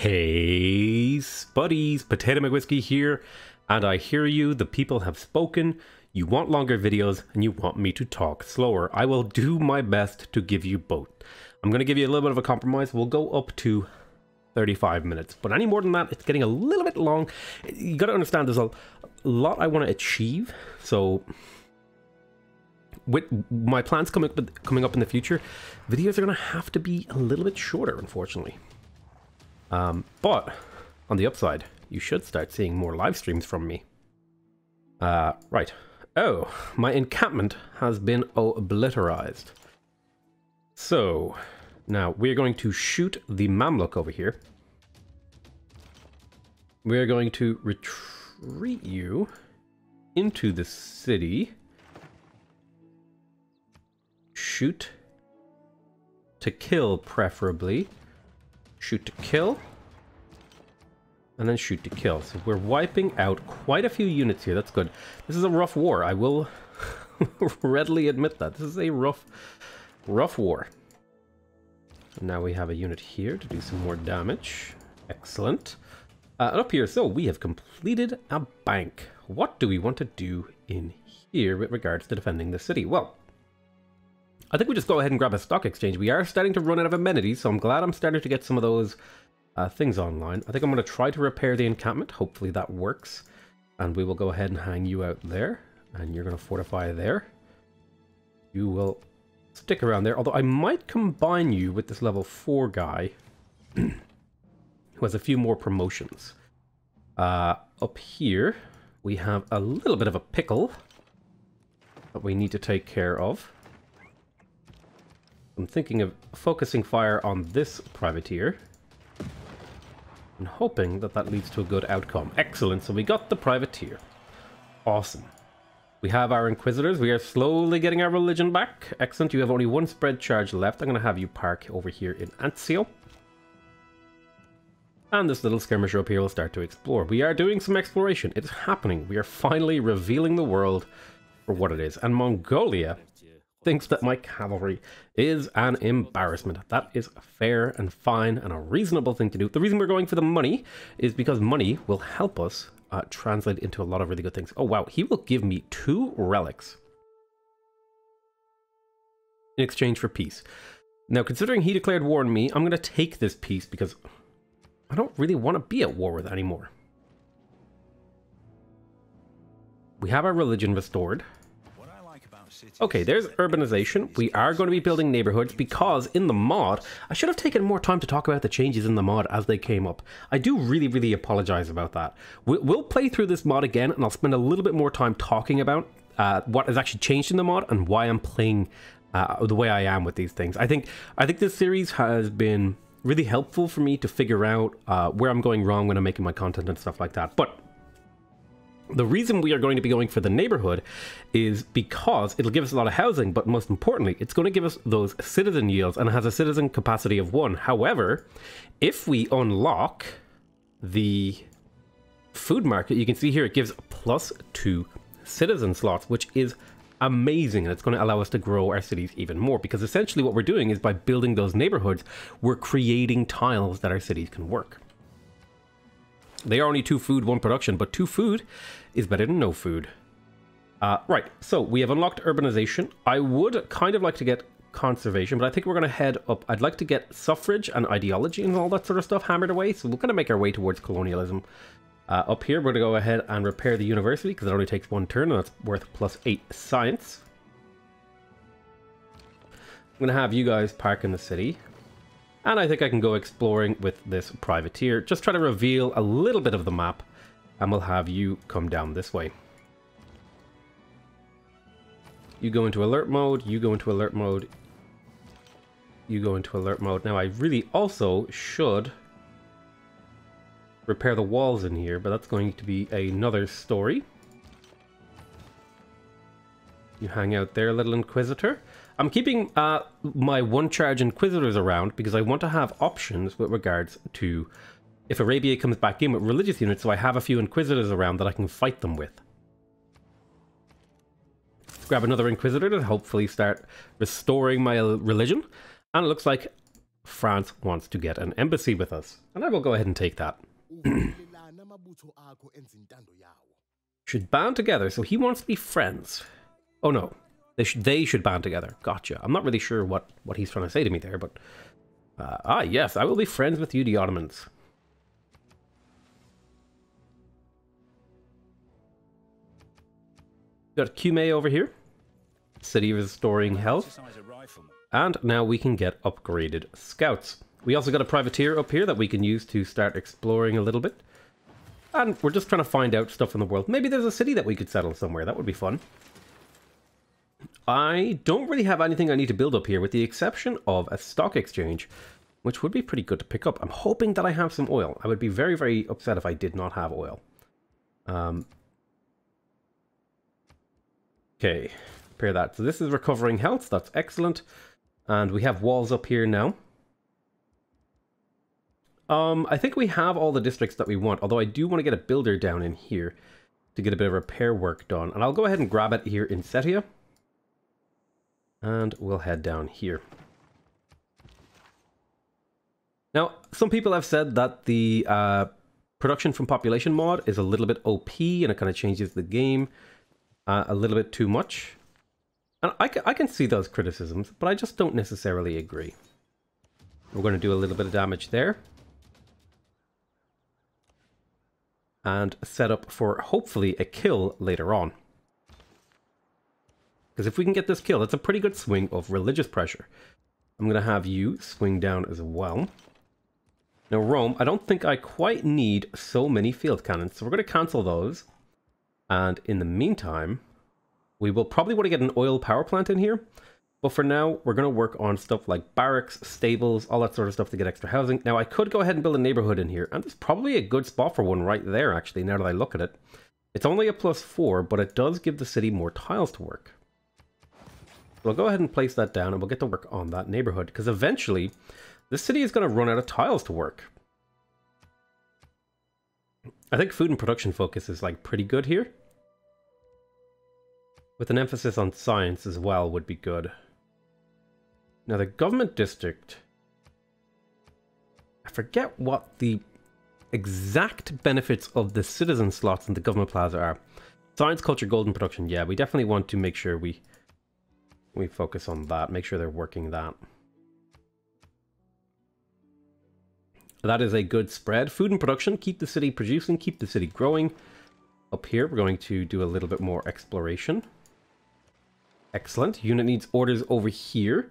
Hey, Spuddies, Potato McWhiskey here, and I hear you, the people have spoken. You want longer videos, and you want me to talk slower. I will do my best to give you both. I'm going to give you a little bit of a compromise. We'll go up to 35 minutes, but any more than that, it's getting a little bit long. You got to understand, there's a lot I want to achieve, so with my plans coming up, coming up in the future, videos are going to have to be a little bit shorter, unfortunately. Um, but on the upside, you should start seeing more live streams from me. Uh, right. Oh, my encampment has been obliterized. So, now we're going to shoot the Mamluk over here. We're going to retreat you into the city. Shoot to kill, preferably shoot to kill, and then shoot to kill. So we're wiping out quite a few units here. That's good. This is a rough war. I will readily admit that. This is a rough, rough war. now we have a unit here to do some more damage. Excellent. Uh, up here, so we have completed a bank. What do we want to do in here with regards to defending the city? Well, I think we just go ahead and grab a stock exchange. We are starting to run out of amenities, so I'm glad I'm starting to get some of those uh, things online. I think I'm going to try to repair the encampment. Hopefully that works. And we will go ahead and hang you out there. And you're going to fortify there. You will stick around there. Although I might combine you with this level 4 guy. who has a few more promotions. Uh, up here, we have a little bit of a pickle that we need to take care of. I'm thinking of focusing fire on this privateer. And hoping that that leads to a good outcome. Excellent, so we got the privateer. Awesome. We have our Inquisitors. We are slowly getting our religion back. Excellent, you have only one spread charge left. I'm going to have you park over here in Anzio. And this little skirmisher up here will start to explore. We are doing some exploration. It's happening. We are finally revealing the world for what it is. And Mongolia thinks that my cavalry is an embarrassment. That is fair and fine and a reasonable thing to do. The reason we're going for the money is because money will help us uh, translate into a lot of really good things. Oh, wow. He will give me two relics in exchange for peace. Now, considering he declared war on me, I'm going to take this peace because I don't really want to be at war with anymore. We have our religion restored. Okay, there's urbanization. We are going to be building neighborhoods because in the mod, I should have taken more time to talk about the changes in the mod as they came up. I do really, really apologize about that. We'll play through this mod again and I'll spend a little bit more time talking about uh, what has actually changed in the mod and why I'm playing uh, the way I am with these things. I think I think this series has been really helpful for me to figure out uh, where I'm going wrong when I'm making my content and stuff like that. But the reason we are going to be going for the neighborhood is because it'll give us a lot of housing, but most importantly, it's going to give us those citizen yields and has a citizen capacity of one. However, if we unlock the food market, you can see here it gives plus two citizen slots, which is amazing and it's going to allow us to grow our cities even more because essentially what we're doing is by building those neighborhoods, we're creating tiles that our cities can work. They are only two food, one production, but two food is better than no food. Uh, right, so we have unlocked urbanization. I would kind of like to get conservation, but I think we're going to head up. I'd like to get suffrage and ideology and all that sort of stuff hammered away, so we're going to make our way towards colonialism. Uh, up here, we're going to go ahead and repair the university, because it only takes one turn, and that's worth plus 8 science. I'm going to have you guys park in the city. And I think I can go exploring with this privateer. Just try to reveal a little bit of the map and we'll have you come down this way. You go into alert mode, you go into alert mode, you go into alert mode. Now I really also should repair the walls in here, but that's going to be another story. You hang out there, little Inquisitor. I'm keeping uh, my one charge Inquisitors around because I want to have options with regards to if Arabia comes back in with religious units, so I have a few Inquisitors around that I can fight them with. Let's grab another Inquisitor to hopefully start restoring my religion. And it looks like France wants to get an embassy with us. And I will go ahead and take that. should band together, so he wants to be friends. Oh no, they should, they should band together. Gotcha. I'm not really sure what, what he's trying to say to me there, but... Uh, ah, yes, I will be friends with you, the Ottomans. Got Cumae over here. City restoring health. And now we can get upgraded scouts. We also got a privateer up here that we can use to start exploring a little bit. And we're just trying to find out stuff in the world. Maybe there's a city that we could settle somewhere. That would be fun. I don't really have anything I need to build up here with the exception of a stock exchange, which would be pretty good to pick up. I'm hoping that I have some oil. I would be very, very upset if I did not have oil. Um, okay, prepare that. So this is recovering health. That's excellent. And we have walls up here now. Um, I think we have all the districts that we want, although I do want to get a builder down in here to get a bit of repair work done. And I'll go ahead and grab it here in Setia. And we'll head down here. Now, some people have said that the uh, production from population mod is a little bit OP and it kind of changes the game uh, a little bit too much. And I, I can see those criticisms, but I just don't necessarily agree. We're going to do a little bit of damage there. And set up for, hopefully, a kill later on. Because if we can get this kill, that's a pretty good swing of religious pressure. I'm going to have you swing down as well. Now, Rome, I don't think I quite need so many field cannons, so we're going to cancel those. And in the meantime, we will probably want to get an oil power plant in here. But for now, we're going to work on stuff like barracks, stables, all that sort of stuff to get extra housing. Now, I could go ahead and build a neighborhood in here, and there's probably a good spot for one right there, actually, now that I look at it. It's only a plus four, but it does give the city more tiles to work. I'll go ahead and place that down, and we'll get to work on that neighborhood, because eventually, this city is going to run out of tiles to work. I think food and production focus is, like, pretty good here. With an emphasis on science as well would be good. Now the government district... I forget what the exact benefits of the citizen slots in the government plaza are. Science, culture, golden production. Yeah, we definitely want to make sure we we focus on that. Make sure they're working that. That is a good spread. Food and production. Keep the city producing. Keep the city growing. Up here, we're going to do a little bit more exploration. Excellent. Unit needs orders over here.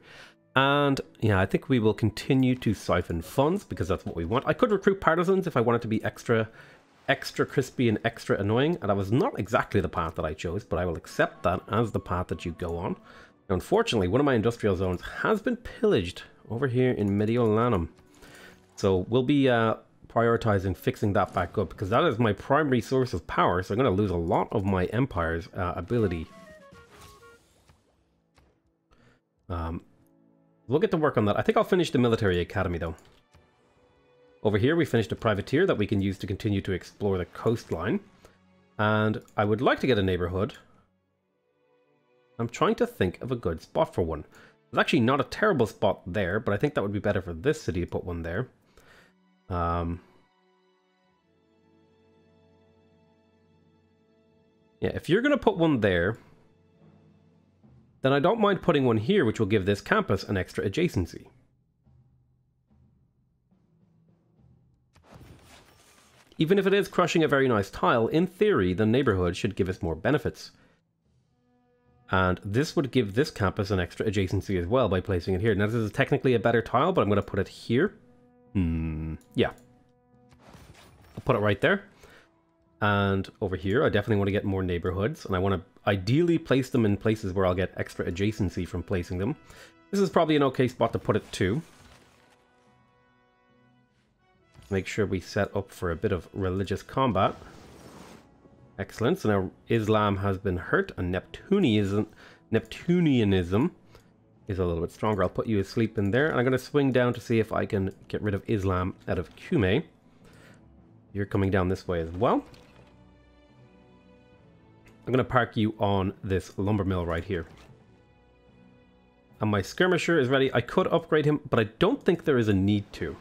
And yeah, I think we will continue to siphon funds because that's what we want. I could recruit partisans if I wanted to be extra extra crispy and extra annoying. And that was not exactly the path that I chose, but I will accept that as the path that you go on. Now, unfortunately, one of my industrial zones has been pillaged over here in Mediolanum. So we'll be uh, prioritizing fixing that back up because that is my primary source of power. So I'm going to lose a lot of my empire's uh, ability Um, we'll get to work on that. I think I'll finish the military academy though. Over here we finished a privateer that we can use to continue to explore the coastline. And I would like to get a neighborhood. I'm trying to think of a good spot for one. There's actually not a terrible spot there, but I think that would be better for this city to put one there. Um, yeah, if you're going to put one there, then I don't mind putting one here which will give this campus an extra adjacency. Even if it is crushing a very nice tile, in theory the neighborhood should give us more benefits. And this would give this campus an extra adjacency as well by placing it here. Now this is technically a better tile, but I'm going to put it here. Hmm, yeah. I'll put it right there. And over here, I definitely want to get more neighborhoods, and I want to ideally place them in places where I'll get extra adjacency from placing them. This is probably an okay spot to put it too. Make sure we set up for a bit of religious combat. Excellent. So now Islam has been hurt, and Neptunianism, Neptunianism is a little bit stronger. I'll put you asleep in there, and I'm going to swing down to see if I can get rid of Islam out of Cumae. You're coming down this way as well. I'm going to park you on this lumber mill right here. And my skirmisher is ready. I could upgrade him, but I don't think there is a need to.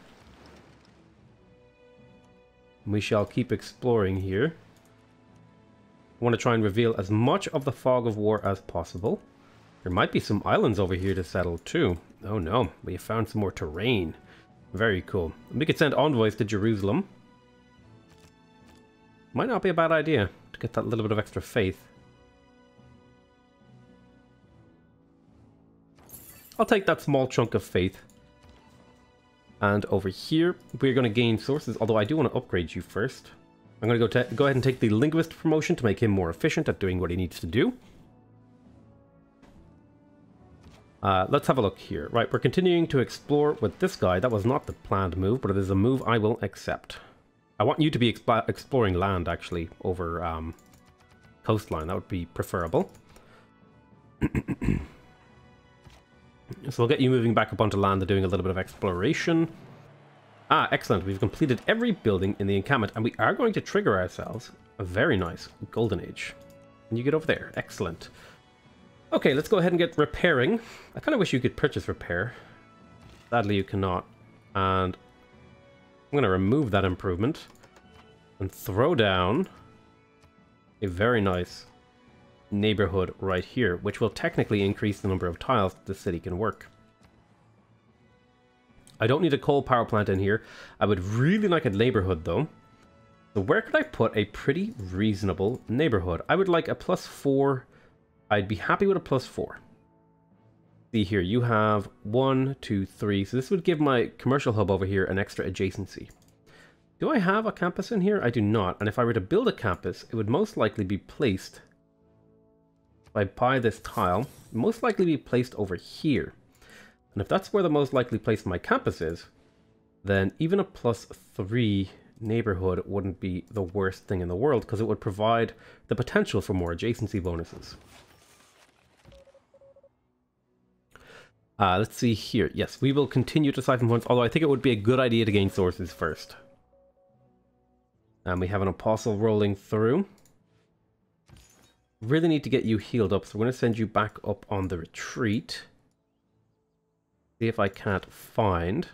We shall keep exploring here. I want to try and reveal as much of the fog of war as possible. There might be some islands over here to settle too. Oh no, we found some more terrain. Very cool. We could send envoys to Jerusalem. Might not be a bad idea to get that little bit of extra faith. I'll take that small chunk of faith. And over here, we're going to gain sources, although I do want to upgrade you first. I'm going to go, go ahead and take the linguist promotion to make him more efficient at doing what he needs to do. Uh, let's have a look here. Right, we're continuing to explore with this guy. That was not the planned move, but it is a move I will accept. I want you to be exploring land, actually, over um, coastline. That would be preferable. so we'll get you moving back up onto land and doing a little bit of exploration. Ah, excellent. We've completed every building in the encampment, and we are going to trigger ourselves a very nice golden age. And you get over there. Excellent. Okay, let's go ahead and get repairing. I kind of wish you could purchase repair. Sadly, you cannot. And I'm going to remove that improvement and throw down a very nice neighborhood right here, which will technically increase the number of tiles the city can work. I don't need a coal power plant in here. I would really like a neighborhood though. So where could I put a pretty reasonable neighborhood? I would like a plus four I'd be happy with a plus four. See here, you have one, two, three. So this would give my commercial hub over here an extra adjacency. Do I have a campus in here? I do not. And if I were to build a campus, it would most likely be placed, if I buy this tile, most likely be placed over here. And if that's where the most likely place my campus is, then even a plus three neighborhood wouldn't be the worst thing in the world because it would provide the potential for more adjacency bonuses. Uh, let's see here. Yes, we will continue to siphon points, although I think it would be a good idea to gain sources first. And we have an apostle rolling through. Really need to get you healed up, so we're going to send you back up on the retreat. See if I can't find...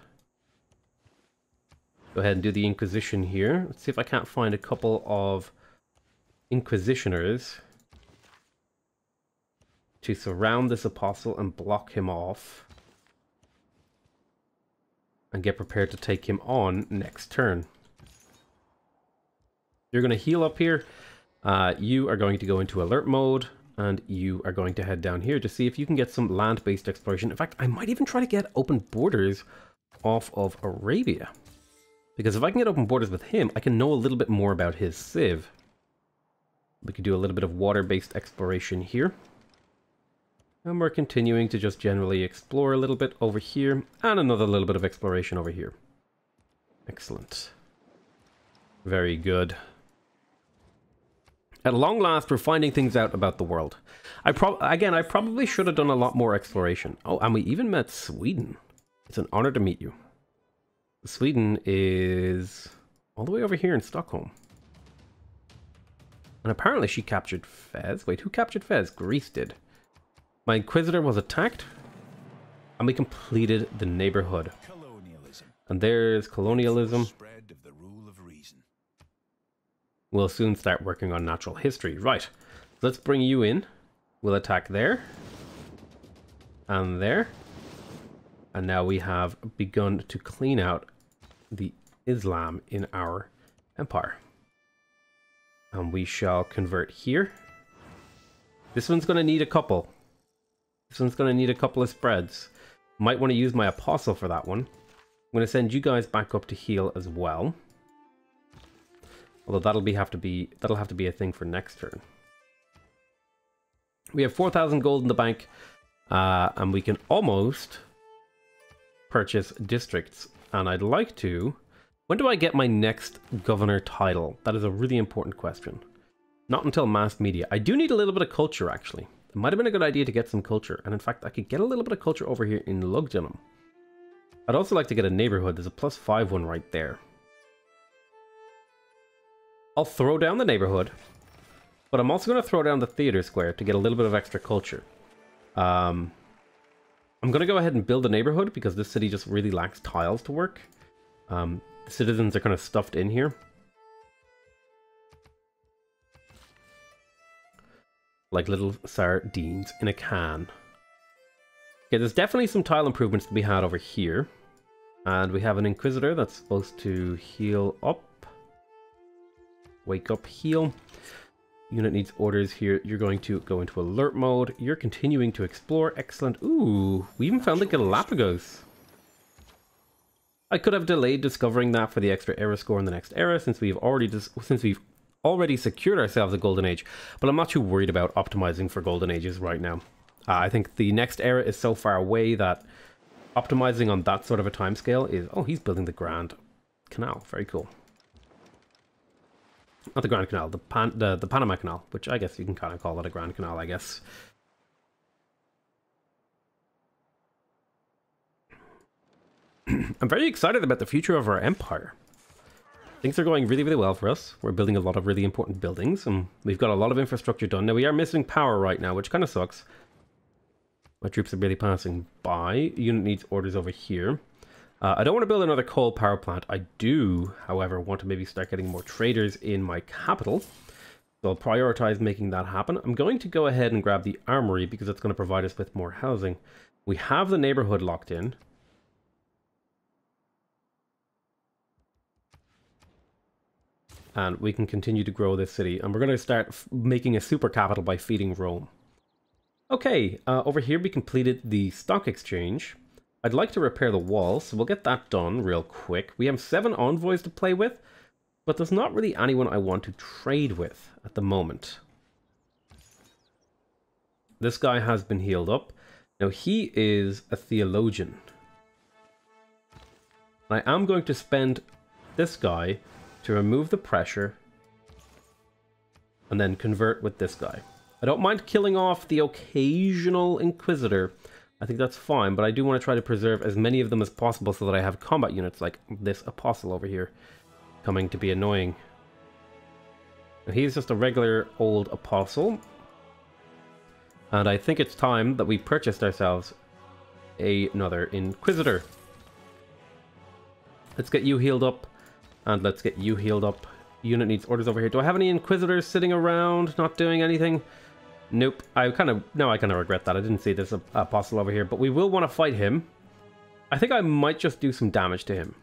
Go ahead and do the Inquisition here. Let's see if I can't find a couple of Inquisitioners to surround this apostle and block him off. And get prepared to take him on next turn. You're going to heal up here. Uh, you are going to go into alert mode. And you are going to head down here to see if you can get some land-based exploration. In fact, I might even try to get open borders off of Arabia. Because if I can get open borders with him, I can know a little bit more about his civ. We could do a little bit of water-based exploration here. And we're continuing to just generally explore a little bit over here, and another little bit of exploration over here. Excellent. Very good. At long last, we're finding things out about the world. I pro Again, I probably should have done a lot more exploration. Oh, and we even met Sweden. It's an honor to meet you. Sweden is all the way over here in Stockholm. And apparently she captured Fez. Wait, who captured Fez? Greece did. My Inquisitor was attacked, and we completed the neighborhood. And there's colonialism. We'll soon start working on natural history. Right, let's bring you in. We'll attack there. And there. And now we have begun to clean out the Islam in our empire. And we shall convert here. This one's going to need a couple. This one's going to need a couple of spreads. Might want to use my Apostle for that one. I'm going to send you guys back up to heal as well. Although that'll be have to be that'll have to be a thing for next turn. We have 4,000 gold in the bank, uh, and we can almost purchase districts. And I'd like to... When do I get my next governor title? That is a really important question. Not until mass media. I do need a little bit of culture, actually. It might have been a good idea to get some culture, and in fact I could get a little bit of culture over here in Lugdunum. I'd also like to get a neighborhood, there's a plus 5 one right there. I'll throw down the neighborhood, but I'm also going to throw down the theater square to get a little bit of extra culture. Um, I'm going to go ahead and build a neighborhood because this city just really lacks tiles to work. Um, the citizens are kind of stuffed in here. Like little sardines in a can. Okay, there's definitely some tile improvements to be had over here. And we have an Inquisitor that's supposed to heal up. Wake up, heal. Unit needs orders here. You're going to go into alert mode. You're continuing to explore. Excellent. Ooh, we even found the Galapagos. I could have delayed discovering that for the extra era score in the next era since we've already since we've already secured ourselves a golden age, but I'm not too worried about optimizing for golden ages right now. Uh, I think the next era is so far away that optimizing on that sort of a timescale is... Oh, he's building the Grand Canal. Very cool. Not the Grand Canal, the, Pan, the, the Panama Canal, which I guess you can kind of call it a Grand Canal, I guess. I'm very excited about the future of our empire. Things are going really, really well for us. We're building a lot of really important buildings, and we've got a lot of infrastructure done. Now, we are missing power right now, which kind of sucks. My troops are barely passing by. Unit needs orders over here. Uh, I don't want to build another coal power plant. I do, however, want to maybe start getting more traders in my capital. So I'll prioritize making that happen. I'm going to go ahead and grab the armory because it's going to provide us with more housing. We have the neighborhood locked in. and we can continue to grow this city. And we're going to start making a super capital by feeding Rome. Okay, uh, over here we completed the stock exchange. I'd like to repair the wall, so we'll get that done real quick. We have seven envoys to play with, but there's not really anyone I want to trade with at the moment. This guy has been healed up. Now he is a theologian. I am going to spend this guy to remove the pressure and then convert with this guy. I don't mind killing off the occasional Inquisitor. I think that's fine, but I do want to try to preserve as many of them as possible so that I have combat units like this Apostle over here coming to be annoying. he's just a regular old Apostle. And I think it's time that we purchased ourselves another Inquisitor. Let's get you healed up. And let's get you healed up. Unit needs orders over here. Do I have any Inquisitors sitting around not doing anything? Nope. I kind of... No, I kind of regret that. I didn't see this Apostle over here. But we will want to fight him. I think I might just do some damage to him.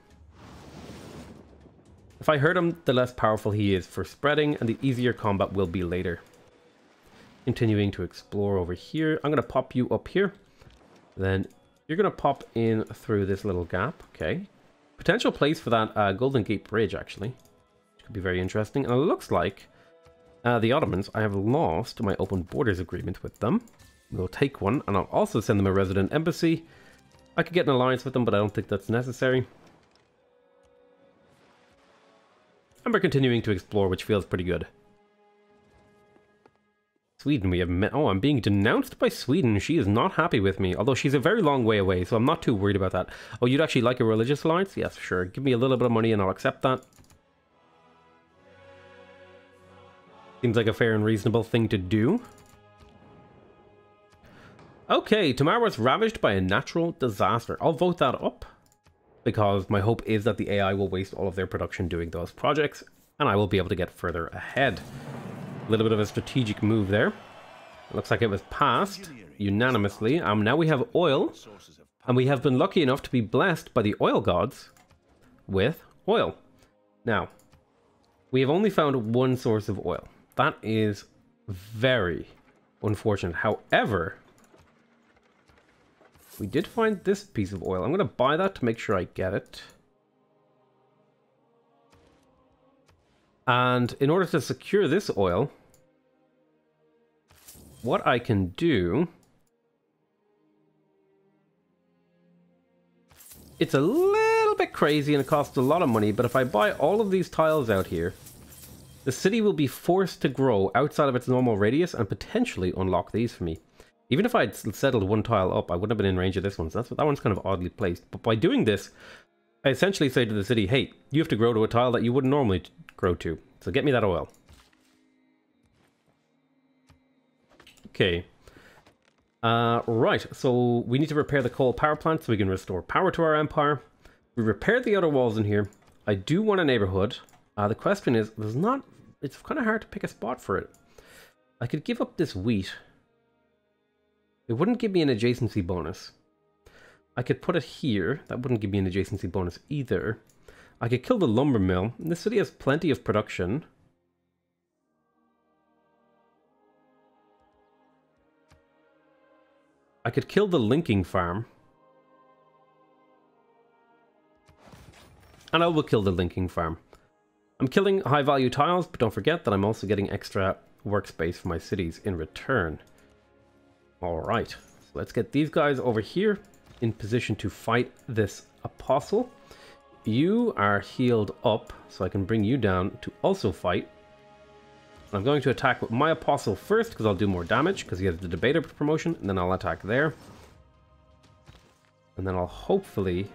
If I hurt him, the less powerful he is for spreading, and the easier combat will be later. Continuing to explore over here. I'm going to pop you up here. Then you're going to pop in through this little gap. Okay, Potential place for that uh, Golden Gate Bridge, actually. Which could be very interesting. And it looks like uh, the Ottomans, I have lost my open borders agreement with them. We'll take one, and I'll also send them a resident embassy. I could get an alliance with them, but I don't think that's necessary. And we're continuing to explore, which feels pretty good. Sweden, we have met. Oh, I'm being denounced by Sweden. She is not happy with me, although she's a very long way away, so I'm not too worried about that. Oh, you'd actually like a religious alliance? Yes, sure. Give me a little bit of money and I'll accept that. Seems like a fair and reasonable thing to do. Okay, Tamar was ravaged by a natural disaster. I'll vote that up because my hope is that the AI will waste all of their production doing those projects and I will be able to get further ahead. A little bit of a strategic move there. Looks like it was passed unanimously. Um, now we have oil, and we have been lucky enough to be blessed by the oil gods with oil. Now, we have only found one source of oil. That is very unfortunate. However, we did find this piece of oil. I'm going to buy that to make sure I get it. And in order to secure this oil, what I can do... It's a little bit crazy and it costs a lot of money, but if I buy all of these tiles out here, the city will be forced to grow outside of its normal radius and potentially unlock these for me. Even if I'd settled one tile up, I wouldn't have been in range of this one, so that's, that one's kind of oddly placed. But by doing this, I essentially say to the city, hey, you have to grow to a tile that you wouldn't normally grow to. So get me that oil. Okay. Uh, right, so we need to repair the coal power plant so we can restore power to our empire. We repaired the outer walls in here. I do want a neighborhood. Uh, the question is, there's not... It's kind of hard to pick a spot for it. I could give up this wheat. It wouldn't give me an adjacency bonus. I could put it here. That wouldn't give me an adjacency bonus either. I could kill the lumber mill. This city has plenty of production. I could kill the linking farm. And I will kill the linking farm. I'm killing high value tiles, but don't forget that I'm also getting extra workspace for my cities in return. Alright, so let's get these guys over here in position to fight this apostle. You are healed up, so I can bring you down to also fight. I'm going to attack with my apostle first, because I'll do more damage, because he has the debater promotion, and then I'll attack there. And then I'll hopefully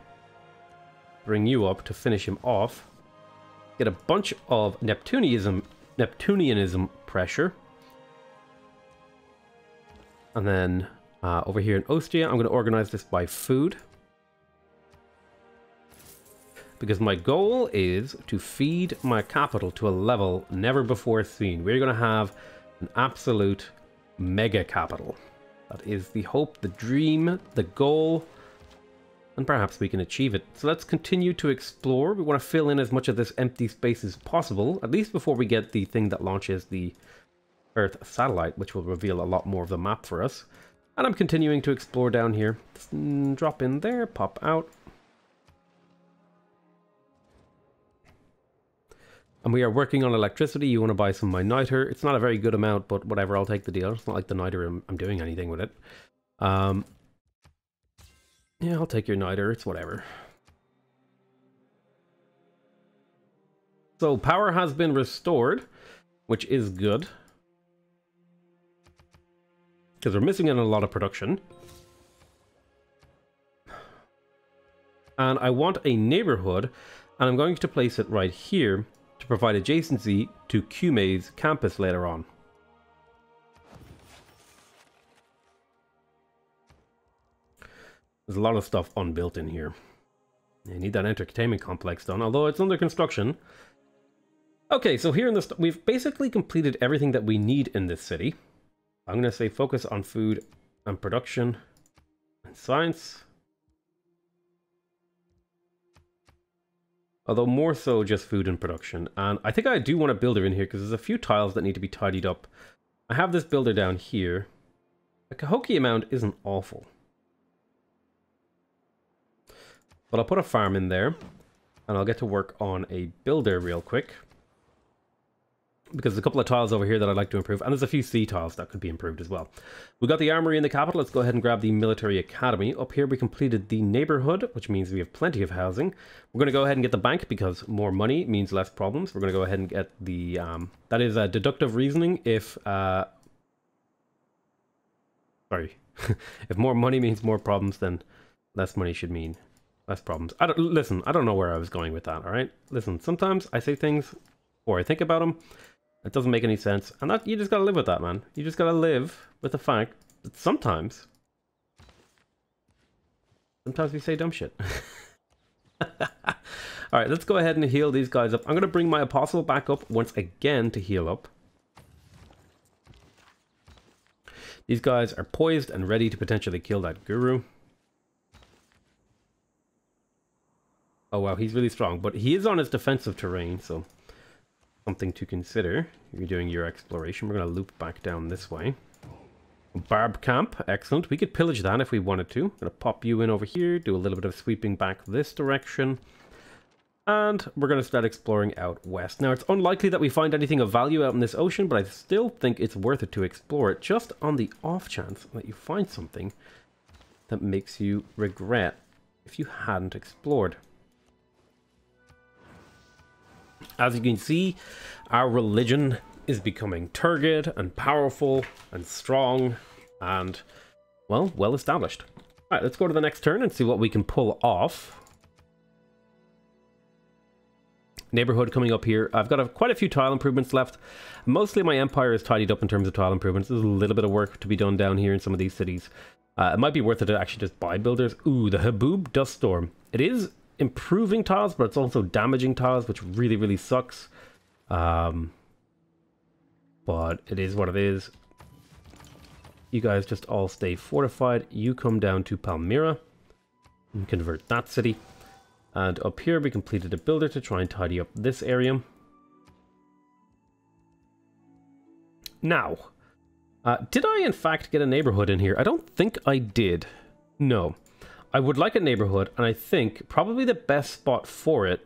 bring you up to finish him off. Get a bunch of Neptunianism, Neptunianism pressure. And then uh, over here in Ostia, I'm going to organize this by food. Because my goal is to feed my capital to a level never before seen. We're going to have an absolute mega capital. That is the hope, the dream, the goal and perhaps we can achieve it. So let's continue to explore. We want to fill in as much of this empty space as possible, at least before we get the thing that launches the Earth satellite, which will reveal a lot more of the map for us. And I'm continuing to explore down here. Just mm, drop in there, pop out. And we are working on electricity. You want to buy some my niter. It's not a very good amount, but whatever, I'll take the deal. It's not like the niter I'm, I'm doing anything with it. Um, yeah, I'll take your niter. It's whatever. So power has been restored, which is good. Because we're missing in a lot of production. And I want a neighborhood, and I'm going to place it right here to provide adjacency to Cumae's campus later on. There's a lot of stuff unbuilt in here. You need that entertainment complex done, although it's under construction. Okay, so here in this, we've basically completed everything that we need in this city. I'm going to say focus on food and production and science. Although more so just food and production. And I think I do want a builder in here because there's a few tiles that need to be tidied up. I have this builder down here. The Cahokia amount isn't awful. But I'll put a farm in there. And I'll get to work on a builder real quick. Because there's a couple of tiles over here that I'd like to improve. And there's a few sea tiles that could be improved as well. We got the armory in the capital. Let's go ahead and grab the military academy. Up here we completed the neighborhood, which means we have plenty of housing. We're going to go ahead and get the bank because more money means less problems. We're going to go ahead and get the... Um, that is a deductive reasoning if... Uh, sorry. if more money means more problems, then less money should mean less problems. I don't listen. I don't know where I was going with that. All right, listen. Sometimes I say things or I think about them. It doesn't make any sense, and that you just gotta live with that, man. You just gotta live with the fact that sometimes, sometimes we say dumb shit. All right, let's go ahead and heal these guys up. I'm gonna bring my apostle back up once again to heal up. These guys are poised and ready to potentially kill that guru. Oh wow, he's really strong, but he is on his defensive terrain, so something to consider. You're doing your exploration. We're going to loop back down this way. Barb camp, excellent. We could pillage that if we wanted to. I'm going to pop you in over here, do a little bit of sweeping back this direction. And we're going to start exploring out west. Now, it's unlikely that we find anything of value out in this ocean, but I still think it's worth it to explore it, just on the off chance that you find something that makes you regret if you hadn't explored. As you can see, our religion is becoming turgid and powerful and strong and, well, well established. Alright, let's go to the next turn and see what we can pull off. neighborhood coming up here. I've got a, quite a few tile improvements left. Mostly my empire is tidied up in terms of tile improvements. There's a little bit of work to be done down here in some of these cities. Uh, it might be worth it to actually just buy builders. Ooh, the Haboob Dust Storm. It is improving tiles, but it's also damaging tiles, which really, really sucks. Um, but it is what it is. You guys just all stay fortified. You come down to Palmyra and convert that city. And up here, we completed a builder to try and tidy up this area. Now, uh, did I in fact get a neighborhood in here? I don't think I did. No. I would like a neighborhood, and I think probably the best spot for it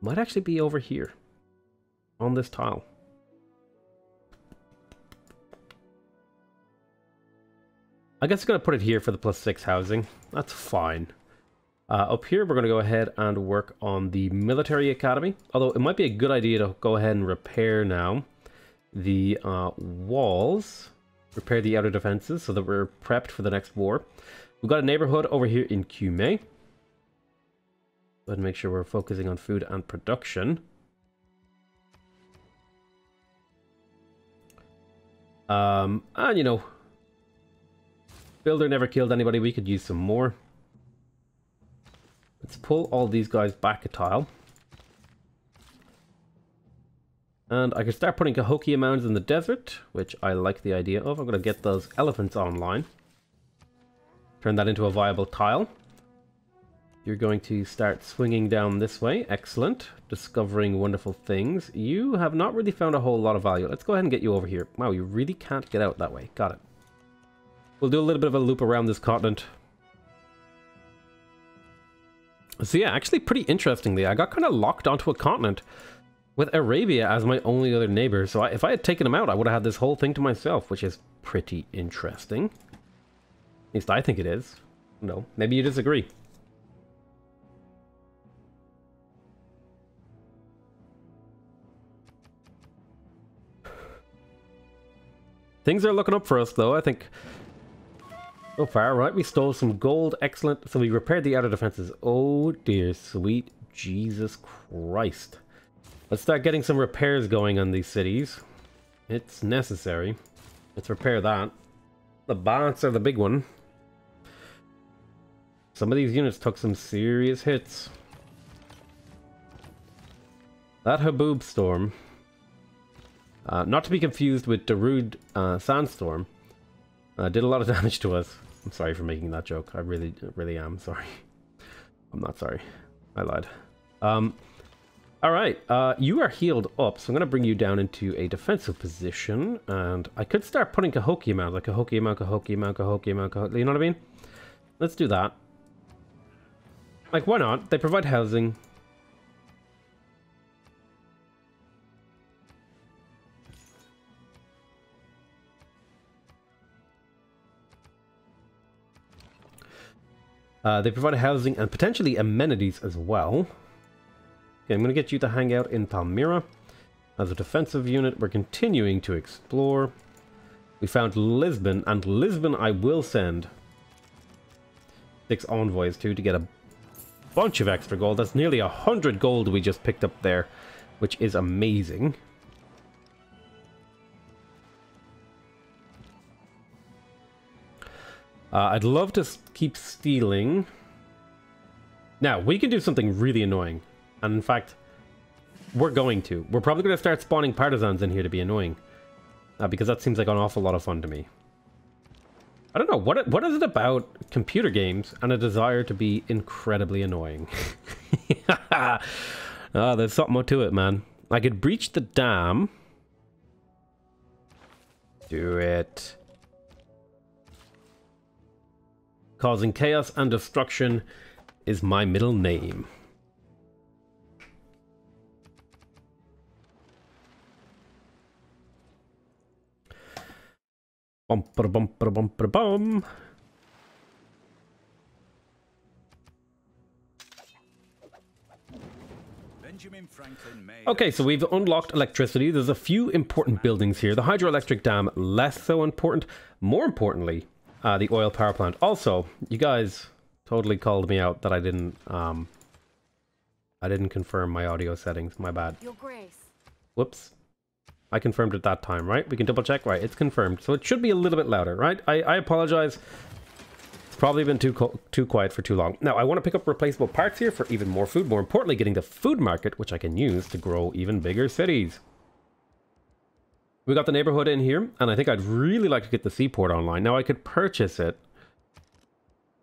might actually be over here on this tile. I guess I'm going to put it here for the plus six housing. That's fine. Uh, up here, we're going to go ahead and work on the military academy. Although it might be a good idea to go ahead and repair now the uh, walls. Repair the outer defenses so that we're prepped for the next war. We've got a neighborhood over here in ahead and make sure we're focusing on food and production. Um, and you know, Builder never killed anybody. We could use some more. Let's pull all these guys back a tile. And I can start putting Cahokia mounds in the desert, which I like the idea of. I'm going to get those elephants online. Turn that into a viable tile. You're going to start swinging down this way. Excellent. Discovering wonderful things. You have not really found a whole lot of value. Let's go ahead and get you over here. Wow, you really can't get out that way. Got it. We'll do a little bit of a loop around this continent. So yeah, actually pretty interestingly, I got kind of locked onto a continent with Arabia as my only other neighbor. So I, if I had taken him out, I would have had this whole thing to myself, which is pretty interesting. At least I think it is. No, maybe you disagree. Things are looking up for us, though. I think oh, so far, right? We stole some gold. Excellent. So we repaired the outer defenses. Oh, dear sweet Jesus Christ. Let's start getting some repairs going on these cities. It's necessary. Let's repair that. The bots are the big one. Some of these units took some serious hits. That Haboob Storm. Uh, not to be confused with Darude uh, Sandstorm. Uh, did a lot of damage to us. I'm sorry for making that joke. I really, really am sorry. I'm not sorry. I lied. Um, all right, uh, you are healed up, so I'm going to bring you down into a defensive position, and I could start putting Cahokia mount, like Cahokia mount, Cahokia mount, Cahokia, you know what I mean? Let's do that. Like, why not? They provide housing. Uh, they provide housing and potentially amenities as well. Okay, I'm going to get you to hang out in Palmyra. As a defensive unit, we're continuing to explore. We found Lisbon, and Lisbon I will send six envoys to to get a bunch of extra gold. That's nearly a hundred gold we just picked up there, which is amazing. Uh, I'd love to keep stealing. Now, we can do something really annoying. And in fact, we're going to. We're probably going to start spawning partisans in here to be annoying. Uh, because that seems like an awful lot of fun to me. I don't know, what what is it about computer games and a desire to be incredibly annoying? oh, there's something more to it, man. I could breach the dam. Do it. Causing chaos and destruction is my middle name. Bum ba bum ba bum ba bum. Okay, so we've unlocked electricity. There's a few important buildings here. The hydroelectric dam, less so important. More importantly, uh, the oil power plant. Also, you guys totally called me out that I didn't um, I didn't confirm my audio settings. My bad. Your Grace. Whoops. I confirmed at that time, right? We can double check. Right, it's confirmed. So it should be a little bit louder, right? I, I apologize. It's probably been too too quiet for too long. Now, I want to pick up replaceable parts here for even more food. More importantly, getting the food market, which I can use to grow even bigger cities. We got the neighborhood in here, and I think I'd really like to get the seaport online. Now, I could purchase it,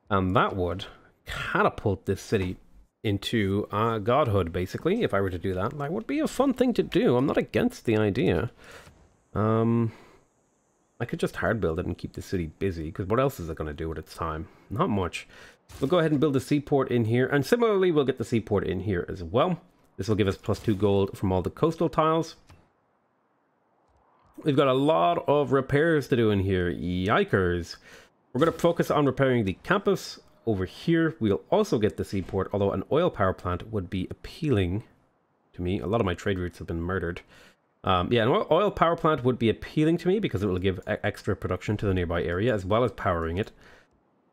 and that would catapult this city into uh, godhood, basically, if I were to do that. That would be a fun thing to do. I'm not against the idea. Um, I could just hard build it and keep the city busy, because what else is it going to do with its time? Not much. We'll go ahead and build the seaport in here, and similarly, we'll get the seaport in here as well. This will give us plus two gold from all the coastal tiles. We've got a lot of repairs to do in here. Yikers. We're going to focus on repairing the campus over here. We'll also get the seaport, although an oil power plant would be appealing to me. A lot of my trade routes have been murdered. Um, yeah, an oil power plant would be appealing to me because it will give extra production to the nearby area as well as powering it.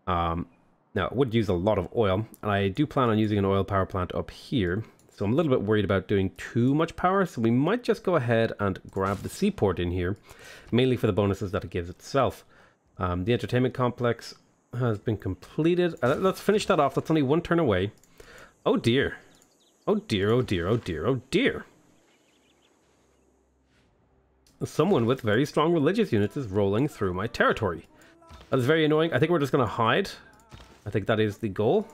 Um, now, it would use a lot of oil, and I do plan on using an oil power plant up here. So I'm a little bit worried about doing too much power, so we might just go ahead and grab the seaport in here, mainly for the bonuses that it gives itself. Um, the entertainment complex has been completed. Uh, let's finish that off. That's only one turn away. Oh dear. Oh dear, oh dear, oh dear, oh dear. Someone with very strong religious units is rolling through my territory. That is very annoying. I think we're just going to hide. I think that is the goal.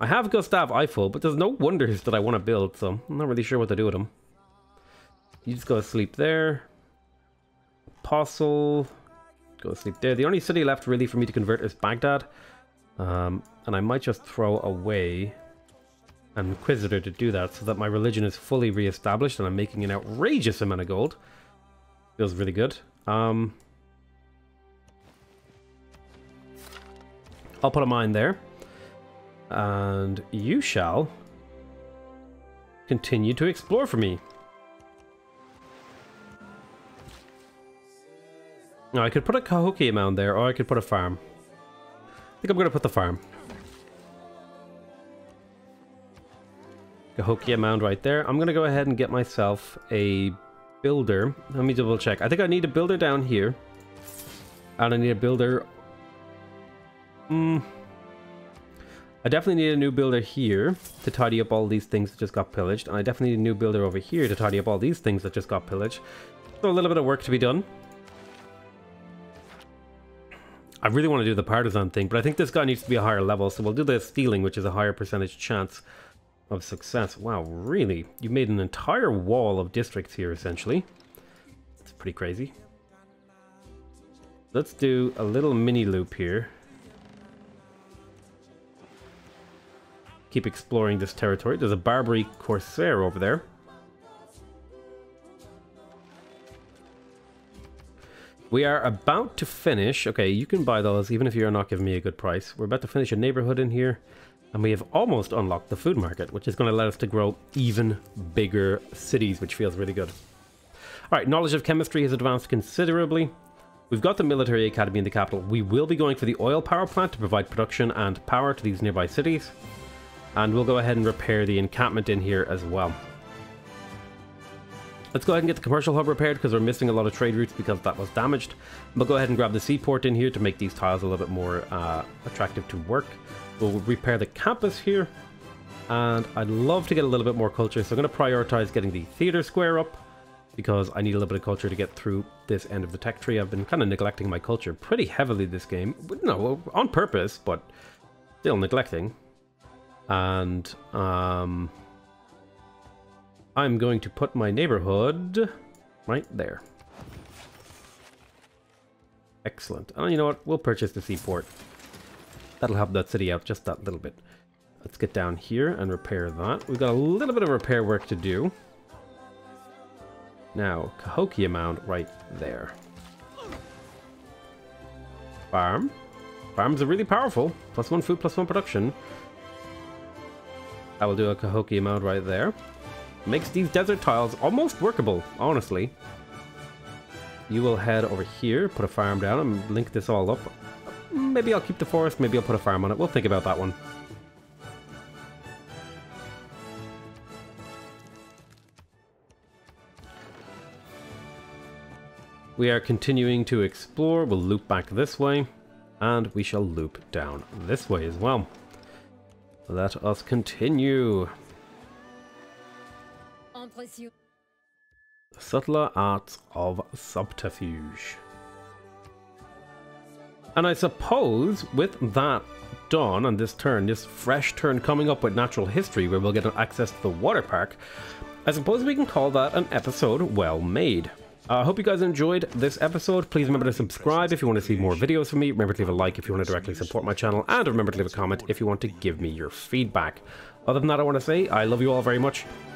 I have Gustav Eiffel, but there's no wonders that I want to build, so I'm not really sure what to do with them. You just go to sleep there. Apostle. Go to sleep there. The only city left really for me to convert is Baghdad. Um, and I might just throw away an Inquisitor to do that so that my religion is fully re-established and I'm making an outrageous amount of gold. Feels really good. Um, I'll put a mine there. And you shall continue to explore for me. Now, I could put a Cahokia mound there, or I could put a farm. I think I'm to put the farm. Cahokia mound right there. I'm to go ahead and get myself a builder. Let me double check. I think I need a builder down here. And I need a builder... Hmm... I definitely need a new builder here to tidy up all these things that just got pillaged. And I definitely need a new builder over here to tidy up all these things that just got pillaged. So a little bit of work to be done. I really want to do the partisan thing, but I think this guy needs to be a higher level. So we'll do the stealing, which is a higher percentage chance of success. Wow, really? You made an entire wall of districts here, essentially. It's pretty crazy. Let's do a little mini loop here. keep exploring this territory. There's a Barbary Corsair over there. We are about to finish. Okay, you can buy those even if you're not giving me a good price. We're about to finish a neighborhood in here. And we have almost unlocked the food market, which is going to let us to grow even bigger cities, which feels really good. All right, knowledge of chemistry has advanced considerably. We've got the military academy in the capital. We will be going for the oil power plant to provide production and power to these nearby cities. And we'll go ahead and repair the encampment in here as well. Let's go ahead and get the commercial hub repaired because we're missing a lot of trade routes because that was damaged. We'll go ahead and grab the seaport in here to make these tiles a little bit more uh, attractive to work. We'll repair the campus here. And I'd love to get a little bit more culture, so I'm going to prioritize getting the theater square up because I need a little bit of culture to get through this end of the tech tree. I've been kind of neglecting my culture pretty heavily this game. No, on purpose, but still neglecting and um, I'm going to put my neighborhood right there. Excellent. And you know what? We'll purchase the seaport. That'll help that city out just that little bit. Let's get down here and repair that. We've got a little bit of repair work to do. Now, Cahokia Mound right there. Farm. Farms are really powerful. Plus one food, plus one production. I will do a Cahokia Mound right there makes these desert tiles almost workable, honestly. You will head over here, put a farm down, and link this all up. Maybe I'll keep the forest, maybe I'll put a farm on it. We'll think about that one. We are continuing to explore. We'll loop back this way. And we shall loop down this way as well. Let us continue. Subtler Arts of Subterfuge. And I suppose with that done on this turn, this fresh turn coming up with natural history where we'll get access to the water park, I suppose we can call that an episode well made. I uh, hope you guys enjoyed this episode. Please remember to subscribe if you want to see more videos from me. Remember to leave a like if you want to directly support my channel. And remember to leave a comment if you want to give me your feedback. Other than that, I want to say I love you all very much.